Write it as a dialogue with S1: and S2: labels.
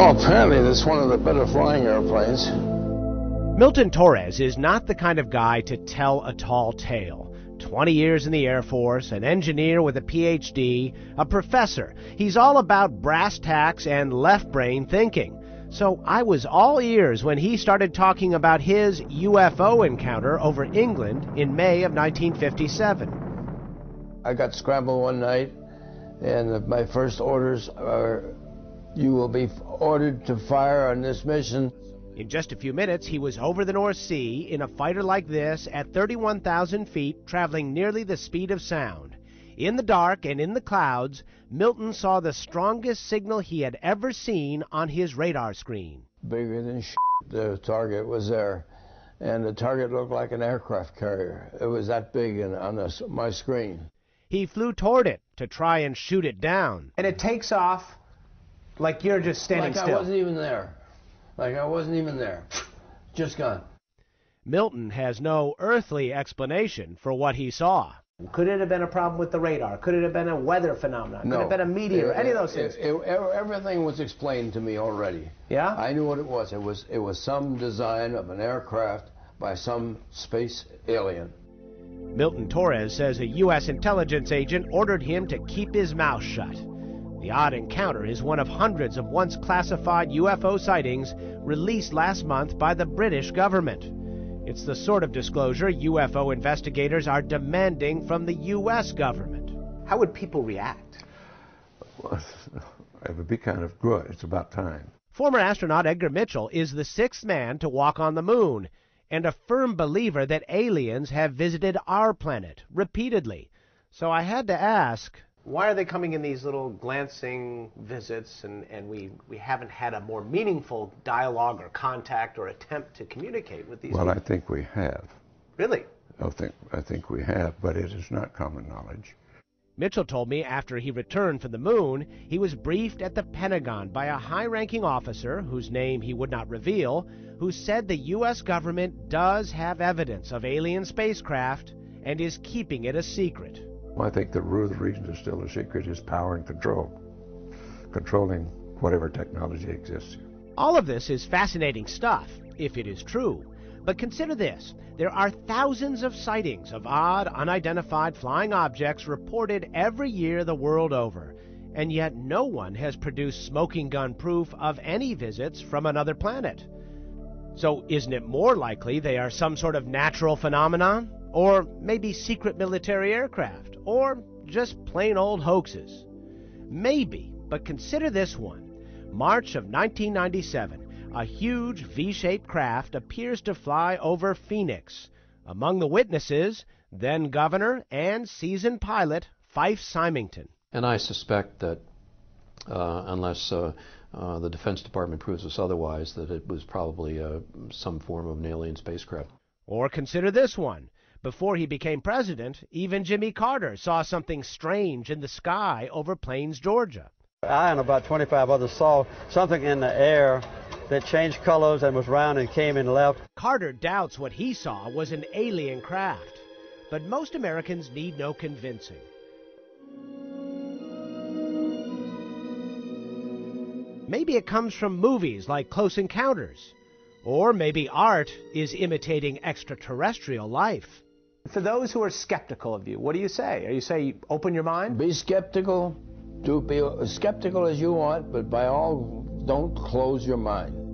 S1: Well, apparently that's one of the better flying airplanes.
S2: Milton Torres is not the kind of guy to tell a tall tale. 20 years in the Air Force, an engineer with a PhD, a professor. He's all about brass tacks and left brain thinking. So I was all ears when he started talking about his UFO encounter over England in May of 1957.
S1: I got scrambled one night, and my first orders are you will be ordered to fire on this mission.
S2: In just a few minutes, he was over the North Sea in a fighter like this at 31,000 feet, traveling nearly the speed of sound. In the dark and in the clouds, Milton saw the strongest signal he had ever seen on his radar screen.
S1: Bigger than shit, the target was there, and the target looked like an aircraft carrier. It was that big on the, my screen.
S2: He flew toward it to try and shoot it down. And it takes off like you're just standing
S1: like
S2: still.
S1: I wasn't even there. Like I wasn't even there. Just gone.
S2: Milton has no earthly explanation for what he saw. Could it have been a problem with the radar? Could it have been a weather phenomenon?
S1: No.
S2: Could it have been a meteor?
S1: It,
S2: Any
S1: it,
S2: of those things?
S1: It, everything was explained to me already.
S2: Yeah?
S1: I knew what it was. It was it was some design of an aircraft by some space alien.
S2: Milton Torres says a U.S. intelligence agent ordered him to keep his mouth shut. The odd encounter is one of hundreds of once classified UFO sightings released last month by the British government. It's the sort of disclosure UFO investigators are demanding from the U.S. government. How would people react?
S3: Well, it would be kind of good. It's about time.
S2: Former astronaut Edgar Mitchell is the sixth man to walk on the moon and a firm believer that aliens have visited our planet repeatedly. So I had to ask why are they coming in these little glancing visits and, and we, we haven't had a more meaningful dialogue or contact or attempt to communicate with these
S3: well
S2: people?
S3: i think we have.
S2: Really?
S3: I think, I think we have but it is not common knowledge.
S2: Mitchell told me after he returned from the moon he was briefed at the pentagon by a high-ranking officer whose name he would not reveal who said the u.s government does have evidence of alien spacecraft and is keeping it a secret.
S3: well, I think the root of the reason it's still a secret is power and control, controlling whatever technology exists.
S2: All of this is fascinating stuff, if it is true. But consider this there are thousands of sightings of odd, unidentified flying objects reported every year the world over, and yet no one has produced smoking gun proof of any visits from another planet. So, isn't it more likely they are some sort of natural phenomenon? Or maybe secret military aircraft? Or just plain old hoaxes? Maybe, but consider this one. March of 1997, a huge V shaped craft appears to fly over Phoenix. Among the witnesses, then governor and seasoned pilot Fife Symington.
S4: And I suspect that uh, unless uh, uh, the Defense Department proves us otherwise, that it was probably uh, some form of an alien spacecraft.
S2: Or consider this one. Before he became president, even Jimmy Carter saw something strange in the sky over Plains, Georgia.
S5: I and about 25 others saw something in the air that changed colors and was round and came and left.
S2: Carter doubts what he saw was an alien craft, but most Americans need no convincing. Maybe it comes from movies like Close Encounters. Or maybe art is imitating extraterrestrial life. For those who are skeptical of you, what do you say? Are you say open your mind?
S1: Be skeptical. Do be as skeptical as you want, but by all, don't close your mind.